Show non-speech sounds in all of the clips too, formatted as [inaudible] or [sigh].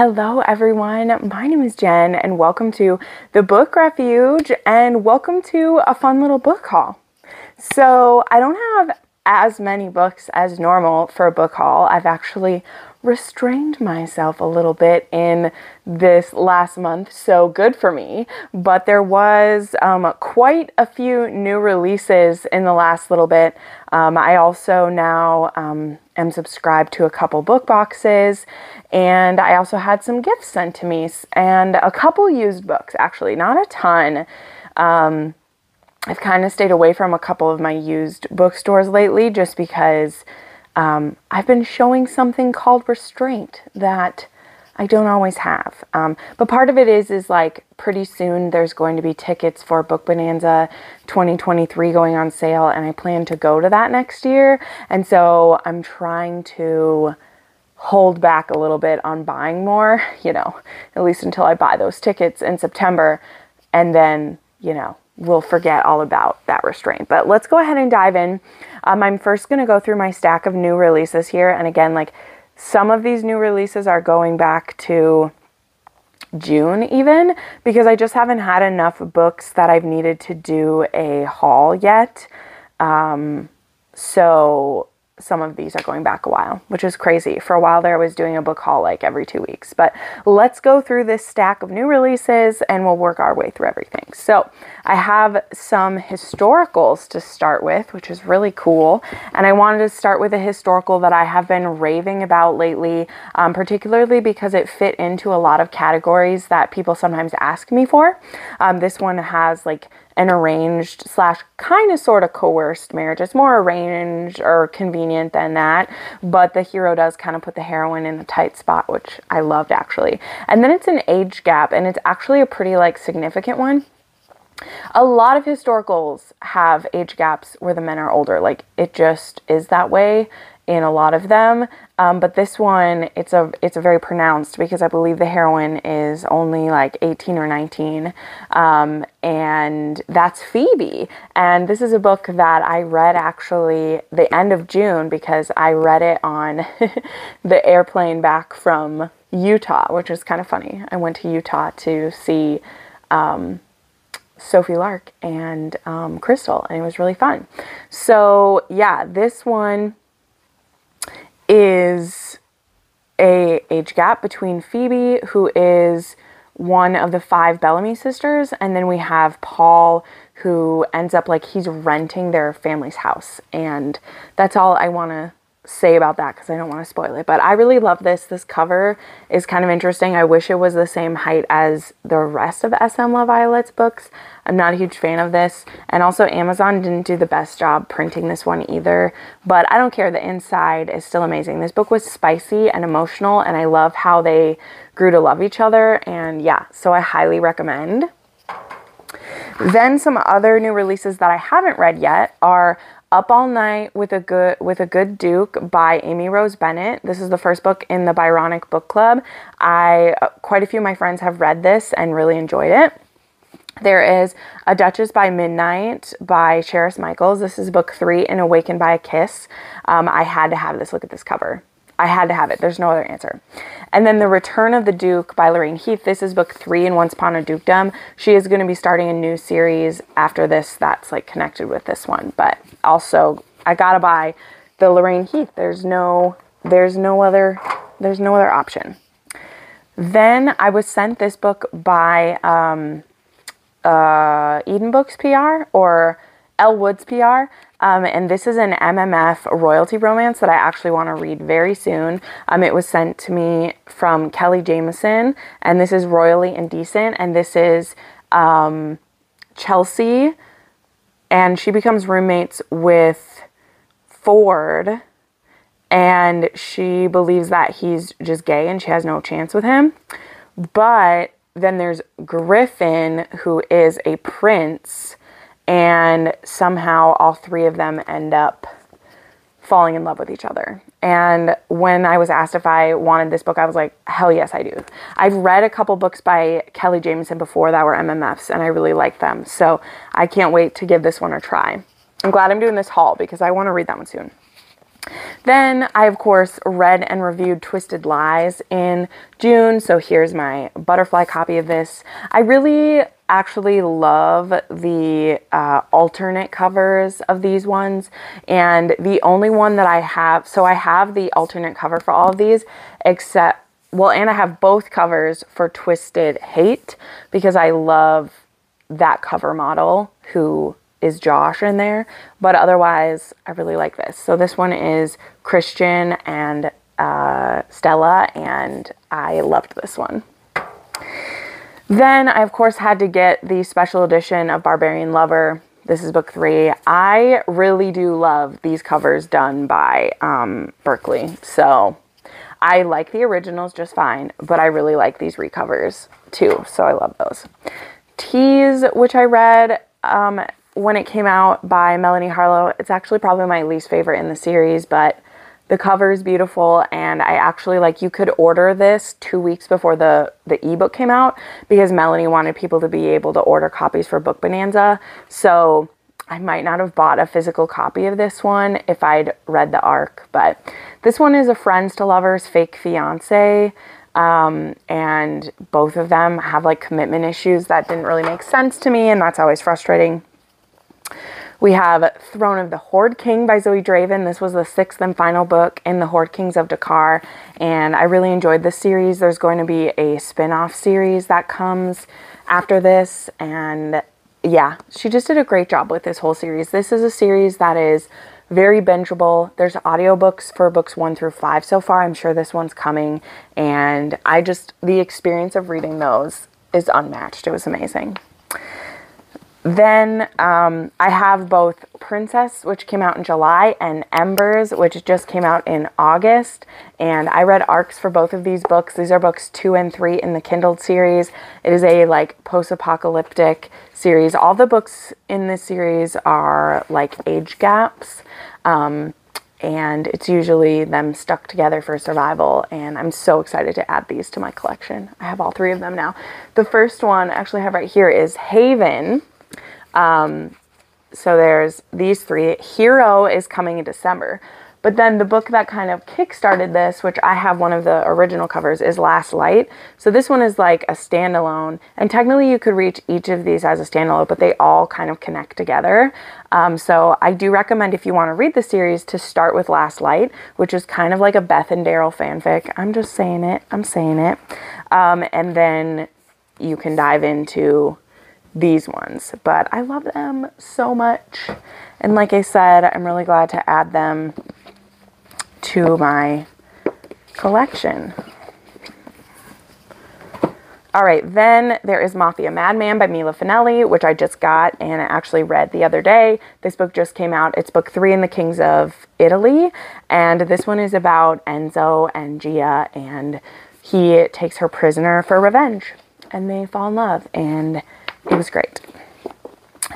Hello, everyone. My name is Jen, and welcome to the Book Refuge, and welcome to a fun little book haul. So, I don't have as many books as normal for a book haul. I've actually restrained myself a little bit in this last month, so good for me. But there was um, quite a few new releases in the last little bit. Um, I also now um, am subscribed to a couple book boxes, and I also had some gifts sent to me and a couple used books, actually, not a ton. Um, I've kind of stayed away from a couple of my used bookstores lately just because um, I've been showing something called restraint that I don't always have. Um, but part of it is is like pretty soon there's going to be tickets for Book Bonanza 2023 going on sale, and I plan to go to that next year. And so I'm trying to hold back a little bit on buying more, [laughs] you know, at least until I buy those tickets in September, and then you know we'll forget all about that restraint. But let's go ahead and dive in. Um, I'm first going to go through my stack of new releases here. And again, like some of these new releases are going back to June even because I just haven't had enough books that I've needed to do a haul yet. Um, so some of these are going back a while, which is crazy. For a while there, I was doing a book haul like every two weeks. But let's go through this stack of new releases and we'll work our way through everything. So I have some historicals to start with, which is really cool. And I wanted to start with a historical that I have been raving about lately, um, particularly because it fit into a lot of categories that people sometimes ask me for. Um, this one has like an arranged slash kind of sort of coerced marriage. It's more arranged or convenient than that, but the hero does kind of put the heroine in a tight spot, which I loved actually. And then it's an age gap, and it's actually a pretty like significant one. A lot of historicals have age gaps where the men are older. Like it just is that way in a lot of them. Um, but this one, it's a it's a very pronounced because I believe the heroine is only like 18 or 19, um, and that's Phoebe. And this is a book that I read actually the end of June because I read it on [laughs] the airplane back from Utah, which is kind of funny. I went to Utah to see. Um, Sophie Lark and um, Crystal, and it was really fun. So, yeah, this one is a age gap between Phoebe, who is one of the five Bellamy sisters, and then we have Paul, who ends up like he's renting their family's house. And that's all I want to say about that because I don't want to spoil it. But I really love this. This cover is kind of interesting. I wish it was the same height as the rest of SM LaViolette's books. I'm not a huge fan of this. And also, Amazon didn't do the best job printing this one either. But I don't care. The inside is still amazing. This book was spicy and emotional, and I love how they grew to love each other. And yeah, so I highly recommend. Then some other new releases that I haven't read yet are up All Night with a Good with a Good Duke by Amy Rose Bennett. This is the first book in the Byronic Book Club. I quite a few of my friends have read this and really enjoyed it. There is A Duchess by Midnight by Charis Michaels. This is book three in Awakened by a Kiss. Um, I had to have this. Look at this cover. I had to have it. There's no other answer. And then The Return of the Duke by Lorraine Heath. This is book three in Once Upon a Dukedom. She is going to be starting a new series after this that's like connected with this one. But also, I gotta buy the Lorraine Heath. There's no, there's no other, there's no other option. Then I was sent this book by um, uh, Eden Books PR or Elle Woods PR. Um, and this is an MMF royalty romance that I actually want to read very soon. Um, it was sent to me from Kelly Jamieson, and this is Royally Indecent, and this is um, Chelsea, and she becomes roommates with Ford, and she believes that he's just gay and she has no chance with him. But then there's Griffin, who is a prince and somehow all three of them end up falling in love with each other. And when I was asked if I wanted this book, I was like, hell yes, I do. I've read a couple books by Kelly Jamieson before that were MMFs, and I really like them. So I can't wait to give this one a try. I'm glad I'm doing this haul because I want to read that one soon. Then I, of course, read and reviewed Twisted Lies in June. So here's my butterfly copy of this. I really actually love the uh, alternate covers of these ones. And the only one that I have, so I have the alternate cover for all of these, except, well, and I have both covers for Twisted Hate because I love that cover model who is Josh in there, but otherwise, I really like this. So this one is Christian and uh, Stella, and I loved this one. Then I, of course, had to get the special edition of Barbarian Lover. This is book three. I really do love these covers done by um, Berkley. So I like the originals just fine, but I really like these recovers too. So I love those. Tease, which I read, um, when it came out by Melanie Harlow. It's actually probably my least favorite in the series, but the cover is beautiful and I actually like you could order this 2 weeks before the the ebook came out because Melanie wanted people to be able to order copies for Book Bonanza. So I might not have bought a physical copy of this one if I'd read the arc, but this one is a friends to lovers fake fiance. Um, and both of them have like commitment issues that didn't really make sense to me, and that's always frustrating. We have Throne of the Horde King by Zoey Draven. This was the sixth and final book in the Horde Kings of Dakkar, and I really enjoyed this series. There's going to be a spin off series that comes after this, and yeah, she just did a great job with this whole series. This is a series that is very bingeable. There's audiobooks for books one through five so far. I'm sure this one's coming, and I just, the experience of reading those is unmatched. It was amazing. Then um, I have both Princess, which came out in July, and Embers, which just came out in August. And I read arcs for both of these books. These are books two and three in the Kindled series. It is a like post-apocalyptic series. All the books in this series are like age gaps. Um, and it's usually them stuck together for survival. And I'm so excited to add these to my collection. I have all three of them now. The first one, I actually, have right here is Haven um, so there's these three. Hero is coming in December. But then the book that kind of kickstarted this, which I have one of the original covers, is Last Light. So this one is like a standalone. And technically, you could reach each of these as a standalone, but they all kind of connect together. Um, so I do recommend if you want to read the series to start with Last Light, which is kind of like a Beth and Daryl fanfic. I'm just saying it. I'm saying it. Um, and then you can dive into these ones, but I love them so much. And like I said, I'm really glad to add them to my collection. All right, then there is Mafia Madman by Mila Finelli, which I just got and I actually read the other day. This book just came out. It's book three in the Kings of Italy. And this one is about Enzo and Gia, and he takes her prisoner for revenge. And they fall in love. And it was great.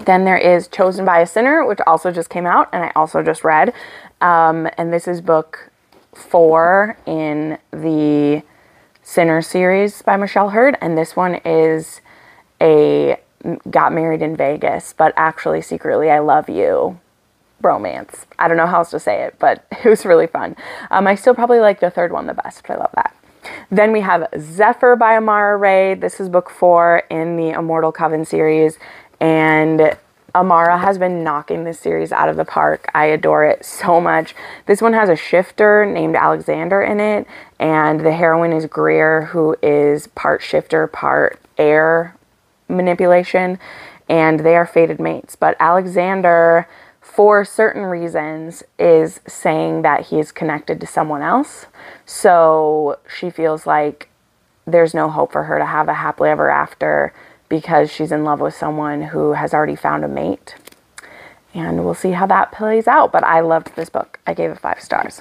Then there is Chosen by a Sinner, which also just came out and I also just read. Um, and this is book four in the Sinner series by Michelle Heard. And this one is a got married in Vegas, but actually secretly I love you romance. I don't know how else to say it, but [laughs] it was really fun. Um, I still probably like the third one the best, but I love that. Then we have Zephyr by Amara Ray. This is book four in the Immortal Coven series. And Amara has been knocking this series out of the park. I adore it so much. This one has a shifter named Alexander in it, and the heroine is Greer, who is part shifter, part air manipulation, and they are fated mates. But Alexander for certain reasons, is saying that he is connected to someone else. So she feels like there's no hope for her to have a happily ever after because she's in love with someone who has already found a mate. And we'll see how that plays out. But I loved this book. I gave it five stars.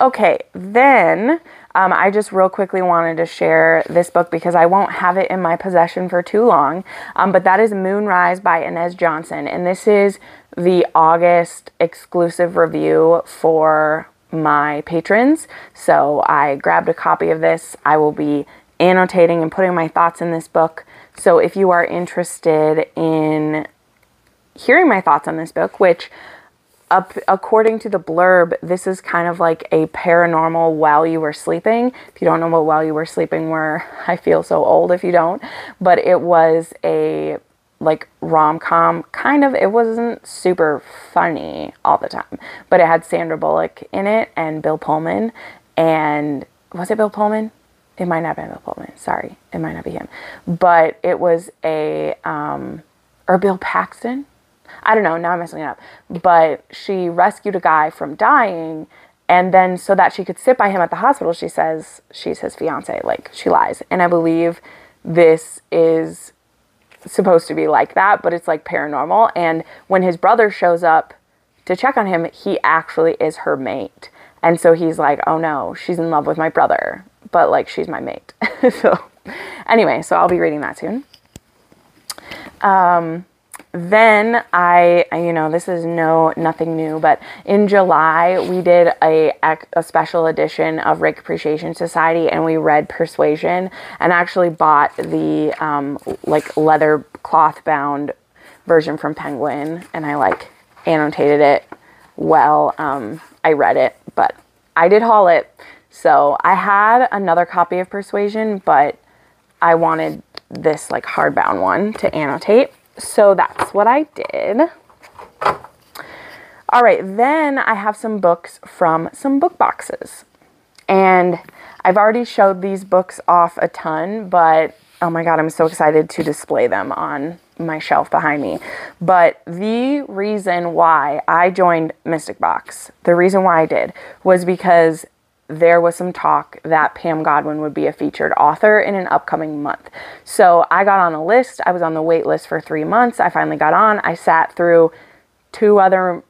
Okay, then um, I just real quickly wanted to share this book because I won't have it in my possession for too long. Um, but that is Moonrise by Inez Johnson. And this is the August exclusive review for my patrons. So I grabbed a copy of this. I will be annotating and putting my thoughts in this book. So if you are interested in hearing my thoughts on this book, which up according to the blurb, this is kind of like a paranormal while you were sleeping. If you don't know what while you were sleeping were, [laughs] I feel so old if you don't. But it was a like rom-com. Kind of it wasn't super funny all the time. But it had sandra bullock in it and bill pullman. And was it bill pullman? It might not have been bill pullman. Sorry. It might not be him. But it was a um or bill paxton I don't know, now I'm messing it up. But she rescued a guy from dying and then so that she could sit by him at the hospital, she says she's his fiance. Like she lies. And I believe this is supposed to be like that, but it's like paranormal. And when his brother shows up to check on him, he actually is her mate. And so he's like, oh no, she's in love with my brother, but like she's my mate. [laughs] so anyway, so I'll be reading that soon. Um, then I, you know, this is no nothing new, but in July we did a, a special edition of Rake Appreciation Society, and we read Persuasion, and actually bought the um, like leather cloth bound version from Penguin, and I like annotated it well. Um, I read it, but I did haul it, so I had another copy of Persuasion, but I wanted this like hardbound one to annotate so that's what I did. All right, then I have some books from some book boxes. And I've already showed these books off a ton, but oh my god, I'm so excited to display them on my shelf behind me. But the reason why I joined Mystic Box, the reason why I did, was because there was some talk that Pam Godwin would be a featured author in an upcoming month. So I got on a list. I was on the wait list for three months. I finally got on. I sat through two other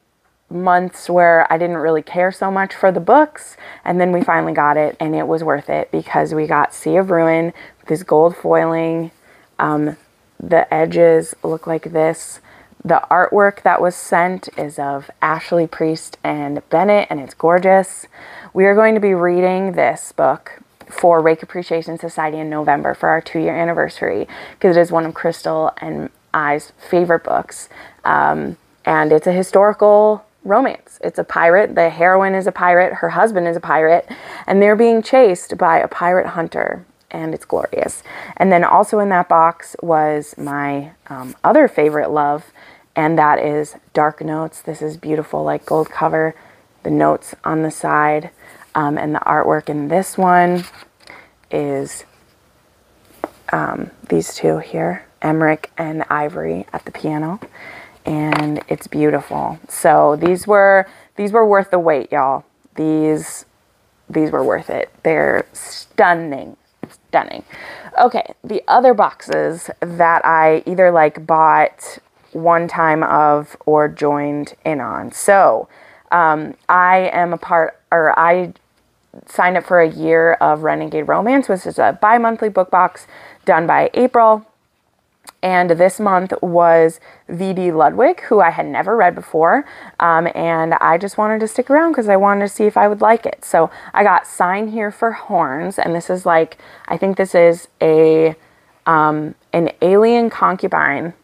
months where I didn't really care so much for the books. And then we finally got it, and it was worth it because we got Sea of Ruin with this gold foiling. Um, the edges look like this. The artwork that was sent is of Ashley Priest and Bennett, and it's gorgeous. We are going to be reading this book for Rake Appreciation Society in November for our two year anniversary because it is one of Crystal and I's favorite books. Um, and it's a historical romance. It's a pirate. The heroine is a pirate. Her husband is a pirate. And they're being chased by a pirate hunter. And it's glorious. And then also in that box was my um, other favorite love, and that is Dark Notes. This is beautiful, like gold cover, the notes on the side. Um, and the artwork in this one is um, these two here, Emeric and Ivory at the piano. And it's beautiful. So these were these were worth the wait, y'all. These these were worth it. They're stunning. Stunning. Okay, the other boxes that I either like bought one time of or joined in on. So um, I am a part, or I signed up for a year of Renegade Romance, which is a bi monthly book box done by April. And this month was V.D. Ludwig, who I had never read before. Um, and I just wanted to stick around because I wanted to see if I would like it. So I got Sign Here for Horns. And this is like, I think this is a um, an alien concubine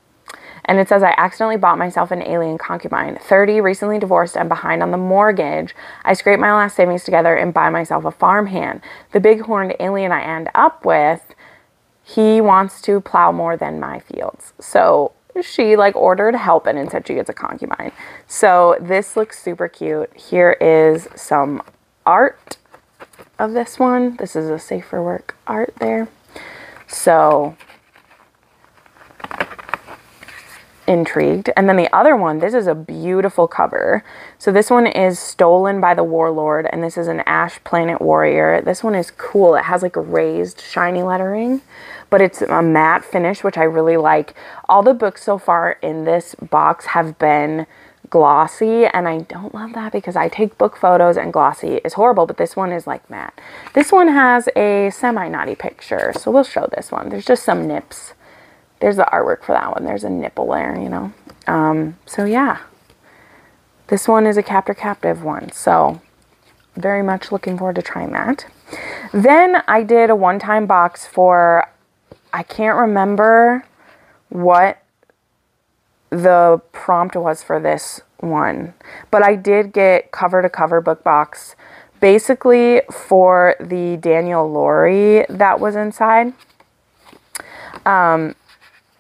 and it says, I accidentally bought myself an alien concubine. 30, recently divorced and behind on the mortgage. I scrape my last savings together and buy myself a farmhand. The big horned alien I end up with, he wants to plow more than my fields. So she like ordered help and instead she gets a concubine. So this looks super cute. Here is some art of this one. This is a safer work art there. So intrigued. And then the other one, this is a beautiful cover. So this one is Stolen by the Warlord, and this is an Ash Planet Warrior. This one is cool. It has like a raised shiny lettering, but it's a matte finish, which I really like. All the books so far in this box have been glossy and I don't love that because I take book photos and glossy is horrible but this one is like matte. This one has a semi-naughty picture so we'll show this one. There's just some nips there's the artwork for that one. There's a nipple there, you know. Um, so yeah, this one is a captor captive one. So very much looking forward to trying that. Then I did a one-time box for, I can't remember what the prompt was for this one. But I did get cover to cover book box basically for the Danielle Lori that was inside. Um,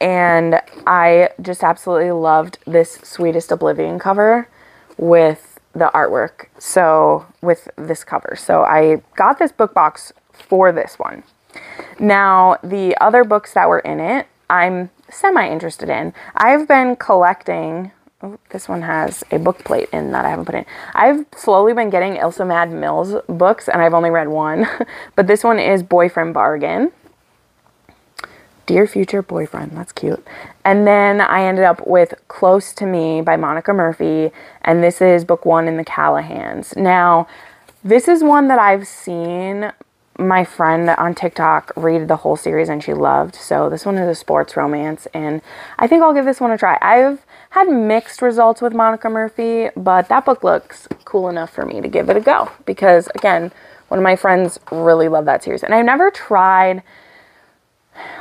and I just absolutely loved this Sweetest Oblivion cover with the artwork. So, with this cover. So, I got this book box for this one. Now, the other books that were in it, I'm semi interested in. I've been collecting. Oh, this one has a book plate in that I haven't put in. I've slowly been getting Ilsa Madden-Mills books, and I've only read one. [laughs] but this one is Boyfriend Bargain. Dear Future Boyfriend, that's cute. And then I ended up with Close to Me by Monica Murphy, and this is book one in the Callahans. Now, this is one that I've seen my friend on TikTok read the whole series and she loved. So this one is a sports romance and I think I'll give this one a try. I've had mixed results with Monica Murphy, but that book looks cool enough for me to give it a go because again, one of my friends really loved that series and I've never tried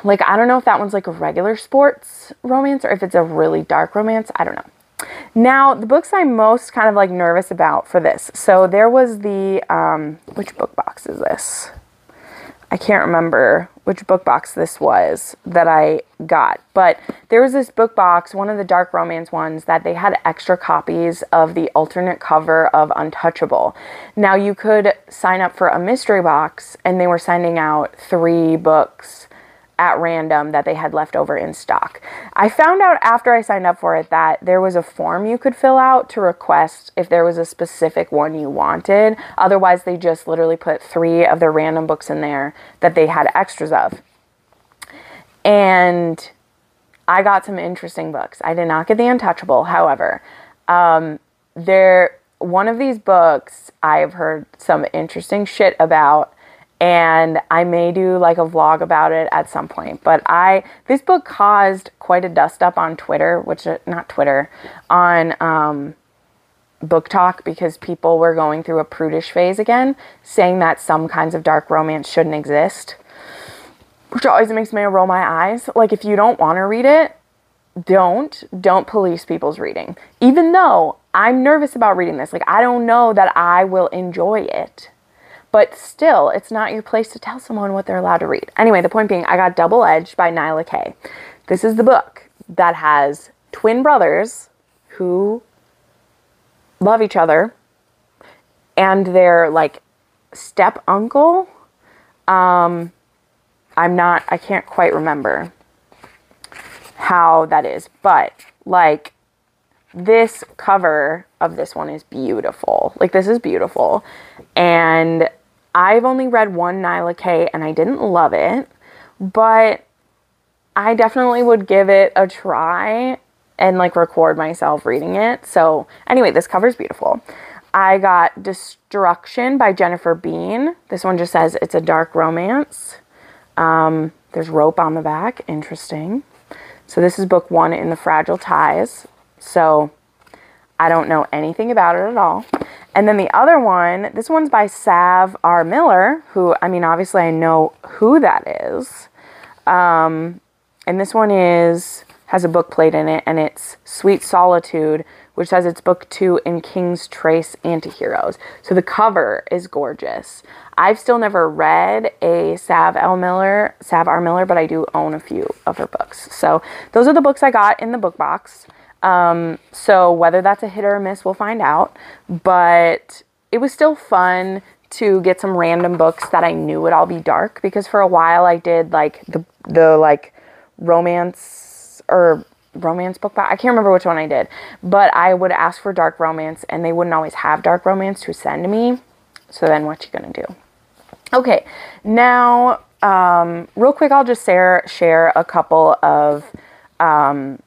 like I don't know if that one's like a regular sports romance or if it's a really dark romance. I don't know. Now, the books I'm most kind of like nervous about for this. So there was the um which book box is this? I can't remember which book box this was that I got, but there was this book box, one of the dark romance ones, that they had extra copies of the alternate cover of Untouchable. Now, you could sign up for a mystery box, and they were sending out three books at random that they had left over in stock. I found out after I signed up for it that there was a form you could fill out to request if there was a specific one you wanted. Otherwise, they just literally put three of their random books in there that they had extras of. And I got some interesting books. I did not get The Untouchable, however. Um, there, one of these books I've heard some interesting shit about and I may do like a vlog about it at some point. But I this book caused quite a dust up on Twitter, which uh, not Twitter, on um, Talk, because people were going through a prudish phase again, saying that some kinds of dark romance shouldn't exist, which always makes me roll my eyes. Like if you don't want to read it, don't don't police people's reading. Even though I'm nervous about reading this, like I don't know that I will enjoy it but still, it's not your place to tell someone what they're allowed to read. Anyway, the point being, I got Double Edged by Nyla K. This is the book that has twin brothers who love each other and their like step uncle. Um, I'm not, I can't quite remember how that is, but like this cover of this one is beautiful. Like, this is beautiful. And I've only read one Nyla K and I didn't love it, but I definitely would give it a try and like record myself reading it. So, anyway, this cover is beautiful. I got Destruction by Jennifer Bene. This one just says it's a dark romance. Um, there's rope on the back. Interesting. So, this is book one in the Fragile Ties. So, I don't know anything about it at all. And then the other one, this one's by Sav R. Miller, who, I mean, obviously I know who that is. Um, and this one is, has a book plate in it, and it's Sweet Solitude, which says it's book two in King's Trace Antiheroes. So the cover is gorgeous. I've still never read a Sav L. Miller, Sav R. Miller, but I do own a few of her books. So those are the books I got in the book box. Um, so whether that's a hit or a miss, we'll find out. But it was still fun to get some random books that I knew would all be dark because for a while I did like the the like romance or romance book I can't remember which one I did, but I would ask for dark romance and they wouldn't always have dark romance to send me. So then what you gonna do? Okay, now um, real quick, I'll just share share a couple of um,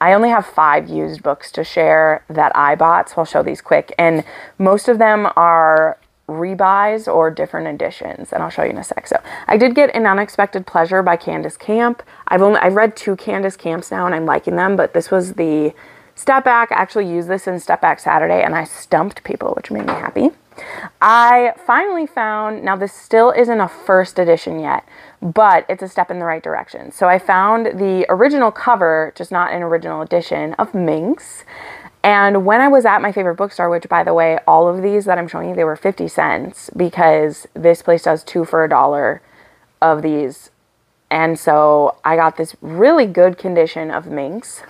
I only have five used books to share that I bought, so I'll show these quick. And most of them are rebuys or different editions, and I'll show you in a sec. So I did get An Unexpected Pleasure by Candice Camp. I've only I've read two Candice Camps now, and I'm liking them, but this was the Step Back. I actually used this in Step Back Saturday, and I stumped people, which made me happy. I finally found, now this still isn't a first edition yet, but it's a step in the right direction. So I found the original cover, just not an original edition, of Minx. And when I was at my favorite bookstore, which by the way, all of these that I'm showing you, they were 50 cents because this place does two for a dollar of these. And so I got this really good condition of Minx.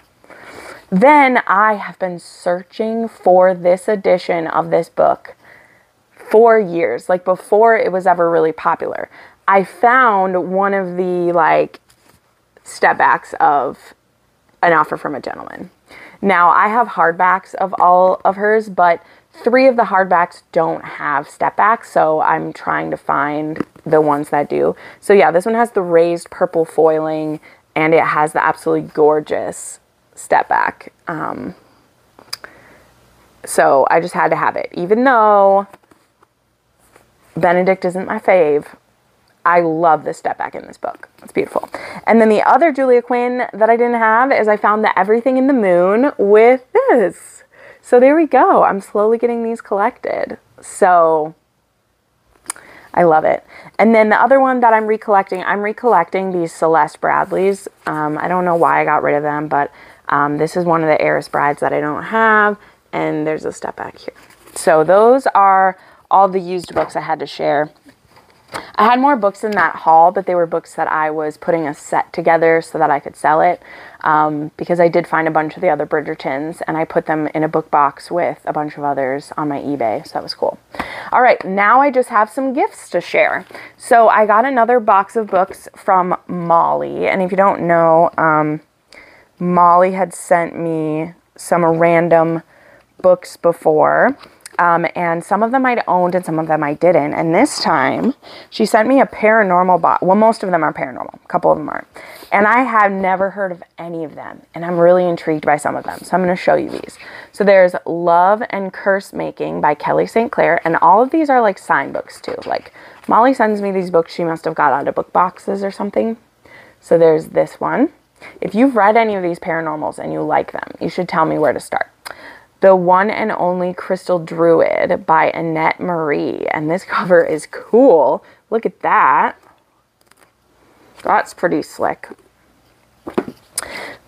Then I have been searching for this edition of this book for years, like before it was ever really popular. I found one of the like step backs of An Offer from a Gentleman. Now, I have hardbacks of all of hers, but three of the hardbacks don't have step backs, so I'm trying to find the ones that do. So, yeah, this one has the raised purple foiling and it has the absolutely gorgeous step back. Um, so, I just had to have it, even though Benedict isn't my fave. I love the step back in this book. It's beautiful. And then the other Julia Quinn that I didn't have is I found the Everything in the Moon with this. So there we go. I'm slowly getting these collected. So I love it. And then the other one that I'm recollecting, I'm recollecting these Celeste Bradleys. Um, I don't know why I got rid of them, but um, this is one of the Heiress Brides that I don't have. And there's a step back here. So those are all the used books I had to share. I had more books in that haul, but they were books that I was putting a set together so that I could sell it. Um, because I did find a bunch of the other Bridgertons and I put them in a book box with a bunch of others on my eBay. So that was cool. All right, now I just have some gifts to share. So I got another box of books from Molly. And if you don't know, um, Molly had sent me some random books before. Um, and some of them I'd owned and some of them I didn't. And this time, she sent me a paranormal box. Well, most of them are paranormal, a couple of them aren't. And I have never heard of any of them. And I'm really intrigued by some of them. So I'm going to show you these. So there's Love and Curse Making by Kelly St. Clare. And all of these are like sign books too. Like Molly sends me these books she must have got out of book boxes or something. So there's this one. If you've read any of these paranormals and you like them, you should tell me where to start. The One and Only Crystal Druid by Annette Marie. And this [laughs] cover is cool. Look at that. That's pretty slick.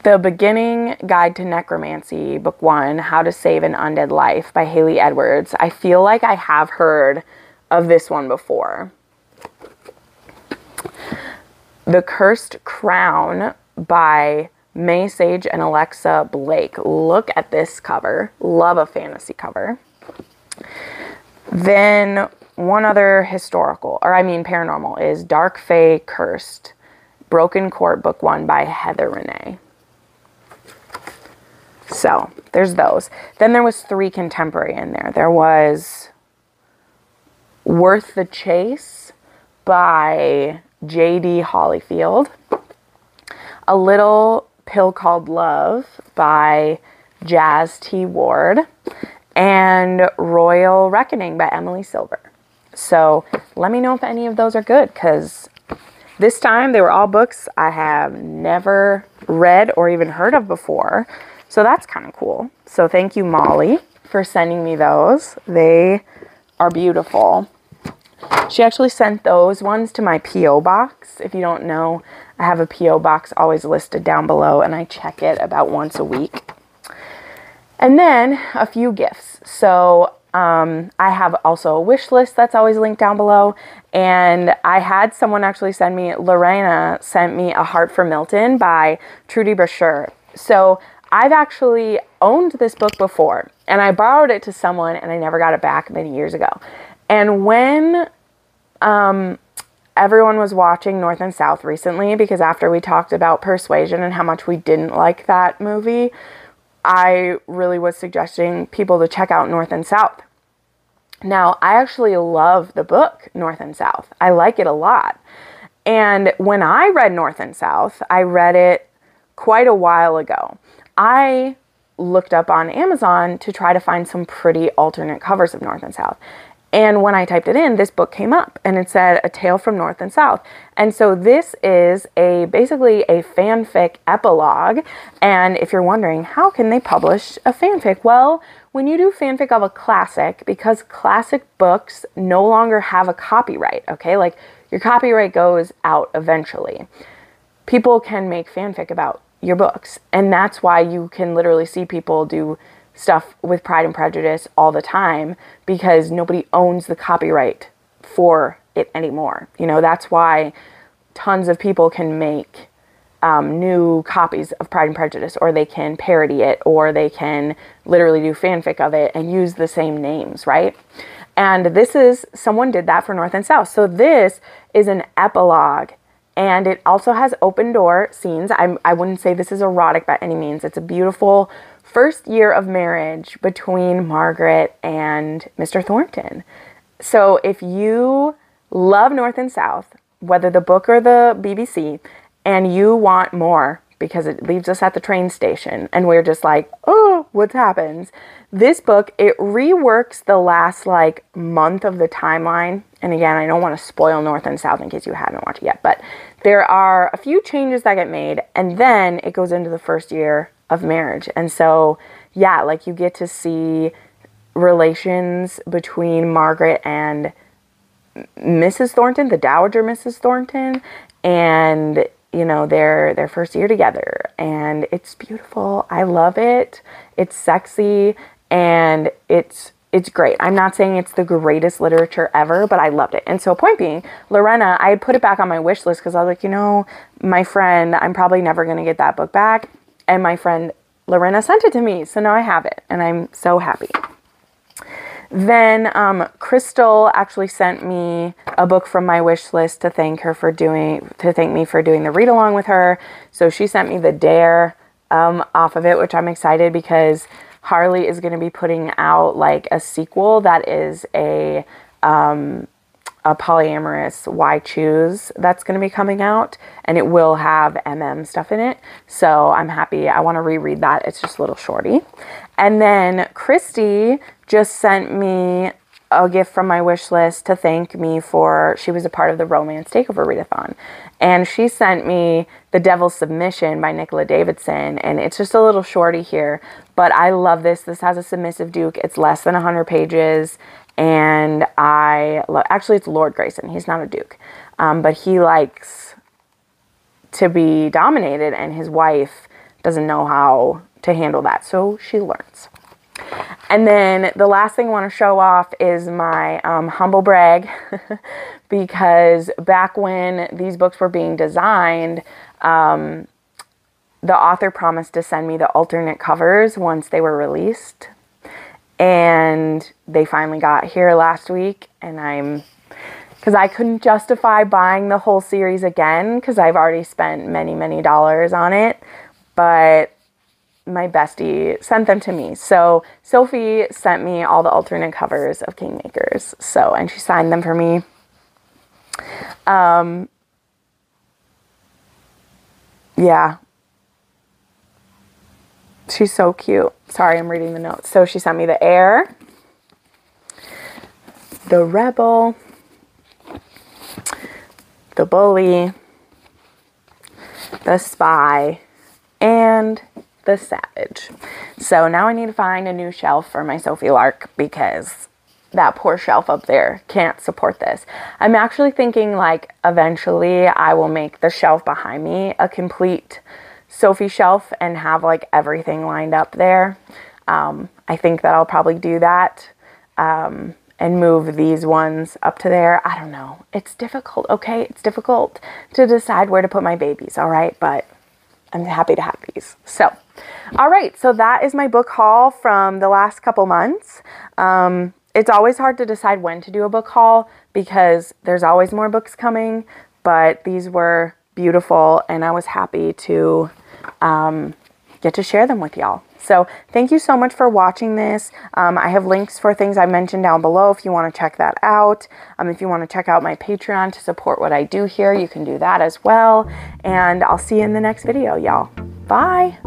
The Beginning Guide to Necromancy, Book One How to Save an Undead Life by Hailey Edwards. I feel like I have heard of this one before. The Cursed Crown by May Sage and Alexa Blake. Look at this cover. Love a fantasy cover. Then one other historical, or I mean paranormal, is Dark Fae Cursed, Broken Court Book One by Heather Renee. So there's those. Then there was three contemporary in there. There was Worth the Chase by J.D. Hollyfield. A Little Pill Called Love by Jazz T. Ward, and Royal Reckoning by Emily Silver. So let me know if any of those are good because this time they were all books I have never read or even heard of before. So that's kind of cool. So thank you, Molly, for sending me those. They are beautiful. She actually sent those ones to my P.O. box. If you don't know, I have a P.O. box always listed down below and I check it about once a week. And then a few gifts. So um, I have also a wish list that's always linked down below. And I had someone actually send me, Lorena sent me A Heart for Milton by Trudy Brasher. So I've actually owned this book before and I borrowed it to someone and I never got it back many years ago. And when um, everyone was watching North and South recently, because after we talked about Persuasion and how much we didn't like that movie, I really was suggesting people to check out North and South. Now, I actually love the book North and South. I like it a lot. And when I read North and South, I read it quite a while ago. I looked up on Amazon to try to find some pretty alternate covers of North and South. And when I typed it in, this book came up and it said A Tale from North and South. And so this is a basically a fanfic epilogue. And if you're wondering, how can they publish a fanfic? Well, when you do fanfic of a classic, because classic books no longer have a copyright, okay? Like your copyright goes out eventually. People can make fanfic about your books, and that's why you can literally see people do stuff with Pride and Prejudice all the time because nobody owns the copyright for it anymore. You know, that's why tons of people can make um, new copies of Pride and Prejudice, or they can parody it, or they can literally do fanfic of it and use the same names, right? And this is, someone did that for North and South. So this is an epilogue and it also has open door scenes. I'm, I wouldn't say this is erotic by any means. It's a beautiful first year of marriage between Margaret and Mr. Thornton. So if you love North and South, whether the book or the BBC, and you want more because it leaves us at the train station and we're just like, oh, what happens? This book, it reworks the last like month of the timeline. And again, I don't want to spoil North and South in case you haven't watched it yet, but there are a few changes that get made and then it goes into the first year of marriage. And so, yeah, like you get to see relations between Margaret and Mrs. Thornton, the Dowager Mrs. Thornton, and you know their their first year together and it's beautiful i love it it's sexy and it's it's great i'm not saying it's the greatest literature ever but i loved it and so point being lorena i put it back on my wish list because i was like you know my friend i'm probably never going to get that book back and my friend lorena sent it to me so now i have it and i'm so happy then um, Crystal actually sent me a book from my wish list to thank her for doing to thank me for doing the read along with her. So she sent me the Dare um, off of it, which I'm excited because Harley is going to be putting out like a sequel that is a um, a polyamorous Why Choose that's going to be coming out, and it will have MM stuff in it. So I'm happy. I want to reread that. It's just a little shorty. And then Christy just sent me a gift from my wish list to thank me for she was a part of the romance takeover readathon and she sent me the devil's submission by nicola davidson and it's just a little shorty here but i love this this has a submissive duke it's less than 100 pages and I. Actually, it's Lord Grayson. He's not a duke, um, but he likes to be dominated, and his wife doesn't know how to handle that, so she learns. And then the last thing I want to show off is my um, humble brag [laughs] because back when these books were being designed, um, the author promised to send me the alternate covers once they were released and they finally got here last week and i'm because i couldn't justify buying the whole series again because i've already spent many many dollars on it. But my bestie sent them to me. So sophie sent me all the alternate covers of kingmakers. So and she signed them for me. Um yeah She's so cute. Sorry, I'm reading the notes. So she sent me the heir, the rebel, the bully, the spy, and the savage. So now I need to find a new shelf for my Sophie Lark because that poor shelf up there can't support this. I'm actually thinking like eventually I will make the shelf behind me a complete Sophie shelf and have like everything lined up there. Um, I think that I'll probably do that um, and move these ones up to there. I don't know. It's difficult, okay? It's difficult to decide where to put my babies, all right? But I'm happy to have these. So, all right, so that is my book haul from the last couple months. Um, it's always hard to decide when to do a book haul because there's always more books coming, but these were beautiful and I was happy to um, get to share them with y'all. So thank you so much for watching this. Um, I have links for things I mentioned down below if you want to check that out. Um, if you want to check out my Patreon to support what I do here, you can do that as well. And I'll see you in the next video, y'all. Bye.